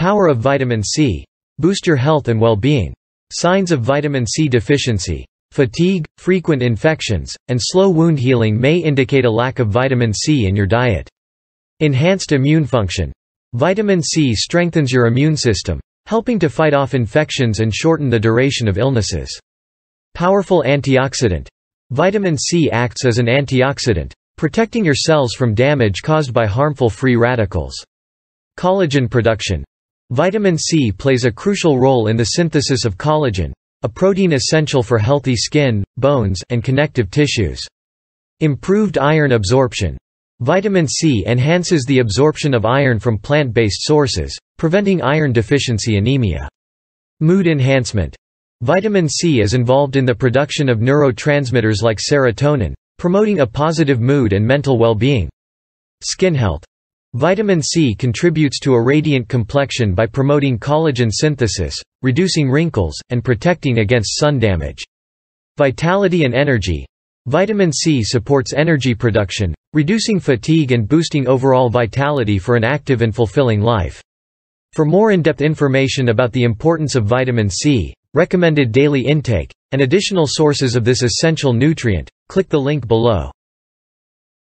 power of vitamin C. Boost your health and well-being. Signs of vitamin C deficiency. Fatigue, frequent infections, and slow wound healing may indicate a lack of vitamin C in your diet. Enhanced immune function. Vitamin C strengthens your immune system, helping to fight off infections and shorten the duration of illnesses. Powerful antioxidant. Vitamin C acts as an antioxidant, protecting your cells from damage caused by harmful free radicals. Collagen production. Vitamin C plays a crucial role in the synthesis of collagen, a protein essential for healthy skin, bones, and connective tissues. Improved iron absorption. Vitamin C enhances the absorption of iron from plant-based sources, preventing iron deficiency anemia. Mood enhancement. Vitamin C is involved in the production of neurotransmitters like serotonin, promoting a positive mood and mental well-being. Skin health. Vitamin C contributes to a radiant complexion by promoting collagen synthesis, reducing wrinkles, and protecting against sun damage. Vitality and energy. Vitamin C supports energy production, reducing fatigue and boosting overall vitality for an active and fulfilling life. For more in-depth information about the importance of vitamin C, recommended daily intake, and additional sources of this essential nutrient, click the link below.